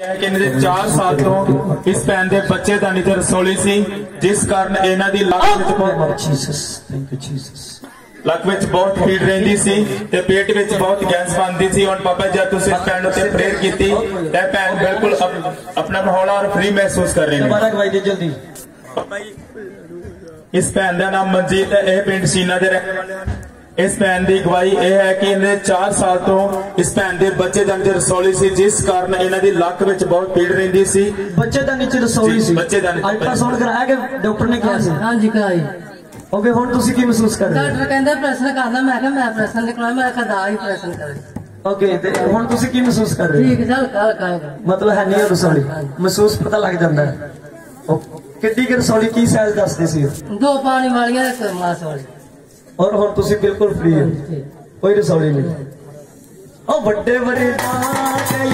ਹੈ ਕਿ ਇਹਨਾਂ ਦੇ 4 ਸਾਲ ਤੋਂ ਇਸ ਭੈਣ ਦੇ ਬੱਚੇ ਦਾ ਨਿਤ ਰਸੋਲੀ ਸੀ ਜਿਸ ਕਾਰਨ ਇਹਨਾਂ ਦੀ ਲੱਕ ਵਿੱਚ ਬਹੁਤ Jesus. Thank you, Jesus. ਲੱਕ ਵਿੱਚ ਬਹੁਤ ਪੀੜ ਰਹਿੰਦੀ ਸੀ ਤੇ ਪੇਟ ਵਿੱਚ ਬਹੁਤ ਗੈਸ ਬਣਦੀ ਸੀ। ਹੁਣ ਪਾਪਾ ਜਦ ਤੁਸੀਂ ਇਸ ਭੈਣ ਉੱਤੇ ਪ੍ਰੇਅਰ ਕੀਤੀ ਤੇ ਭੈਣ ਬਿਲਕੁਲ ਆਪਣਾ ਹੌਲਾ ਔਰ ਫ੍ਰੀ ਮਹਿਸੂਸ ਕਰ ਰਹੀ ਨੇ ਦੁਬਾਰਾ ਗਵਾਈ ਦੇ ਜਲਦੀ। ਇਸ ਭੈਣ ਦਾ ਨਾਮ ਮਨਜੀਤ ਹੈ। ਇਹ ਪਿੰਡ ਸੀਨਾ ਦੇ ਰਹਿਣ ਵਾਲੇ ਹਨ। ਇਸ ਭੈਣ ਦੀ ਗਵਾਹੀ ਇਹ ਹੈ ਕਿ ਇਹਨੇ 4 ਸਾਲ ਤੋਂ ਇਸ ਭੈਣ ਦੇ ਬੱਚੇ ਦਾ ਨਿਤ ਰਸੋਲੀ ਸੀ ਜਿਸ ਕਾਰਨ ਇਹਨਾਂ ਦੀ ਲੱਕ ਵਿੱਚ ਬਹੁਤ ਪੀੜ ਰਹਿੰਦੀ ਸੀ। ਬੱਚੇ ਦਾ ਨੀਚੇ ਰਸੋਈ ਜੀ, ਸੀ। ਬੱਚੇ ਦਾ। ਅਲਟਰਾਸਾਊਂਡ ਕਰਾਇਆ ਕਿ ਡਾਕਟਰ ਨੇ ਕਿਹਾ ਸੀ? ਹਾਂਜੀ ਕਰਾਈ। ਓਕੇ ਹੁਣ ਤੁਸੀਂ ਕੀ ਮਹਿਸੂਸ ਕਰ ਰਹੇ ਡਾਕਟਰ ਕਹਿੰਦਾ ਪ੍ਰਸ਼ਨ ਕਰਨਾ ਮੈਂ ਕਿਹਾ ਮੈਂ ਪ੍ਰਸ਼ਨ ਨਿਕਲਣਾ ਮੈਂ ਕਿਹਾ ਦਾ ਹੀ ਪ੍ਰਸ਼ਨ ਕਰ। ਹੋ ਓਕੇ ਤੇ ਹੁਣ ਤੁਸੀਂ ਕੀ ਮਹਿਸੂਸ ਕਰ ਰਹੇ ਹੋ? ਠੀਕ ਚੱਲ ਕੱਲ ਕਾਏਗਾ ਮਤਲਬ ਹੈ ਨਹੀਂ ਰਸੋਲੀ? ਮਹਿਸੂਸ ਪਤਾ ਲੱਗ ਜਾਂਦਾ ਹੈ। ਉਹ ਕਿੱਡੀ ਕਿ ਰਸੋਲੀ ਕੀ ਸਾਈਜ਼ ਦੱਸਦੇ ਸੀ ਦੋ ਪਾਣੀ ਵਾਲੀਆਂ ਇੱਕ ਮਾਸ ਵਾਲੀ। ਔਰ ਹੁਣ ਤੁਸੀਂ ਬਿਲਕੁਲ ਫ੍ਰੀ ਹੋ। ਕੋਈ ਰਸੋਲੀ ਨਹੀਂ। ਉਹ ਵੱਡੇ ਯਿਸੂ ਮੇਰਾ